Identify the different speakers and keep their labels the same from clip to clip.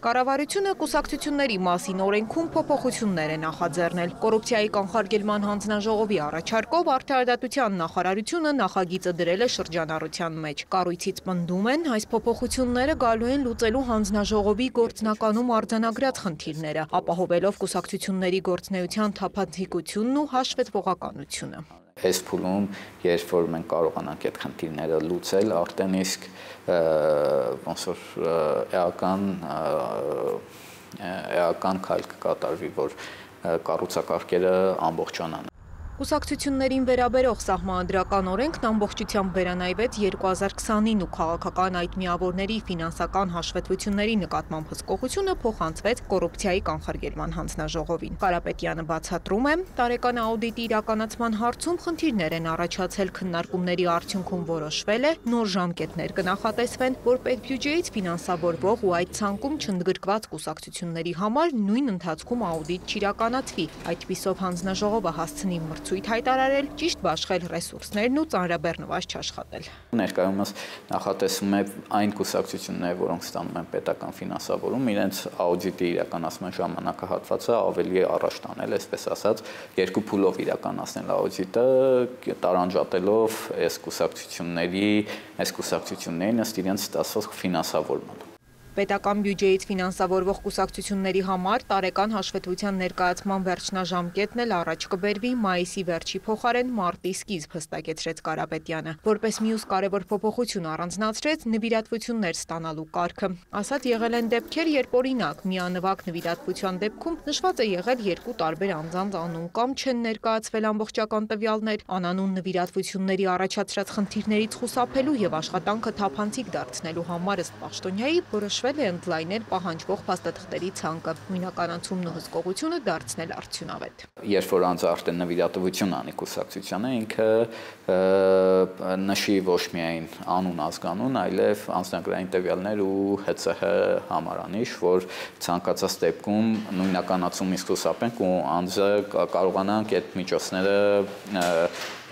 Speaker 1: Կառավարությունը կուսակցությունների մասին օրենքում փոփոխություններ է նախաձեռնել։ Կոռուպցիայի կանխարգելման հանձնաժողովի առաջարկով Արդարադատության նախարարությունը նախագիծը դրել է շրջանառության մեջ։ Կառույցից պնդում են, այս փոփոխությունները գալու են լուծելու հանձնաժողովի գործնականում արձանագրած խնդիրները, ապահովելով կուսակցությունների գործնեության թափանցիկությունն ու հաշվետվողականությունը
Speaker 2: այս փուլում, երբ որ մենք կարողանանք այդ խնդիրները լուծել, արդեն իսկ ոնց որ էական էական քայլ կկատարվի, որ կառուցակարգերը ամբողջանան։
Speaker 1: Կուսակցություններին վերաբերող սահմանադրական օրենքն ամբողջությամբ վերանայվեց 2029 ու քաղաքական այդ միավորների ֆինանսական հաշվետվությունների նկատմամբ հսկողությունը փոխանցվեց կոռուպցիայի կանխարգելման հանձնաժողովին։ Կարապետյանը բացատրում է, տարեկան աուդիտի իրականացման հարցում խնդիրներ են առաջացել քննարկումների արդյունքում որոշվել է նոր ժամկետներ կնախատեսվեն, որ պետբյուջեից ֆինանսավորվող ու այդ ցանկում չընդգրկված կուսակցությունների համար նույն ընթացքում աուդիտ չիրականացվի։ Այդպիսով հանձնաժողովը հասցնի մրցույթ ցույց հայտարարել, ճիշտ բաշխել ռեսուրսներն ու ծանրաբեռնված չաշխատել։
Speaker 2: Ներկայումս նախատեսվում է այն կուսակցությունները, որոնք ստանում են պետական ֆինանսավորում, իրենց աուդիտի իրականացման ժամանակահատվածը ավելի առաջ տանել, այսպես ասած, երկու փուլով իրականացնել աուդիտը, տարանջատելով այս կուսակցությունների, այս կուսակցություններին ըստ իրենց ստացող ֆինանսավորման։
Speaker 1: Պետական բյուջեից ֆինանսավորվող կուսակցությունների համար տարեկան հաշվետվության ներկայացման վերջնաժամկետն էլ առաջ կբերվի մայիսի վերջի փոխարեն մարտի սկիզբ հստակեցրեց Կարապետյանը։ Որպես մյուս կարևոր փոփոխություն առանձնացրեց նվիրատվություններ ստանալու կարգը։ Ասած եղել են դեպքեր, երբ օրինակ միանվագ նվիրատվության դեպքում նշված է եղել երկու տարբեր անձանց անուն կամ չեն ներկայացվել ամբողջական տվյալներ, անանուն նվիրատվությունների առաջացրած խնդիրներից խուսափելու եւ աշխատանքը թափանցիկ դարձնելու համար ըստ Պաշտոնյայի որոշ որոշվել է ընդլայնել պահանջվող փաստաթղթերի ցանկը, նույնականացումն ու հսկողությունը դարձնել արդյունավետ։
Speaker 2: Երբ որ անձը արդեն նվիրատվություն անի կուսակցությանը, ինքը նշի ոչ միայն անուն ազգանուն, այլև անձնագրային տվյալներ ու ՀՑՀ համարանիշ, որ ցանկացած դեպքում նույնականացումից խուսափենք ու անձը կարողանանք այդ միջոցները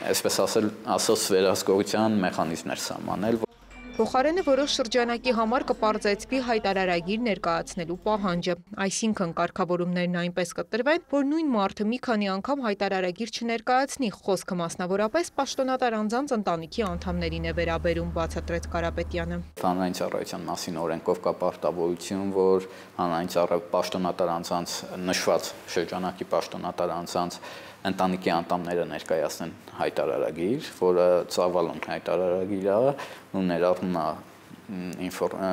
Speaker 2: այսպես ասել, ասոց վերահսկողության մեխանիզմներ սահմանել,
Speaker 1: Փոխարենը որոշ շրջանակի համար կպարզեցվի հայտարարագիր ներկայացնելու պահանջը, այսինքն կարգավորումներն այնպես կտրվեն, որ նույն մարդը մի քանի անգամ հայտարարագիր չներկայացնի, խոսքը մասնավորապես պաշտոնատար անձանց ընտանիքի անդամներին է վերաբերում, բացատրեց Կարապետյանը։
Speaker 2: Հանրային ծառայության մասին օրենքով կա պարտավորություն, որ հանրային ծառայ պաշտոնատար անձանց նշված շրջանակի պաշտոնատար անձանց ընտանիքի անդամները ներկայացնեն հայտարարագիր, որը ծավալուն հայտարարագիր է ու ներառում է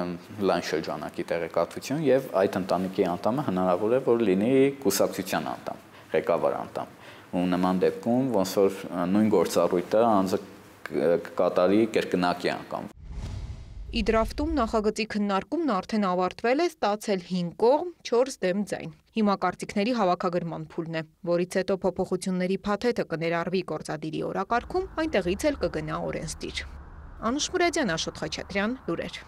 Speaker 2: լայն շրջանակի տեղեկատվություն եւ այդ ընտանիքի անդամը հնարավոր է որ լինի կուսակցության անդամ, ղեկավար անդամ։ Ու նման դեպքում ոնց որ նույն գործառույթը անձը կկատարի կրկնակի անգամ
Speaker 1: Իդրաֆտում նախագծի քննարկումն արդեն ավարտվել է, ստացել 5 կողմ, 4 դեմ ձայն։ Հիմա կարծիքների հավաքագրման փուլն է, որից հետո փոփոխությունների փաթեթը կներառվի գործադիրի օրակարգում, այնտեղից էլ կգնա օրենսդիր։ Անուշ Մուրադյան, Աշոտ Խաչատրյան, լուրեր։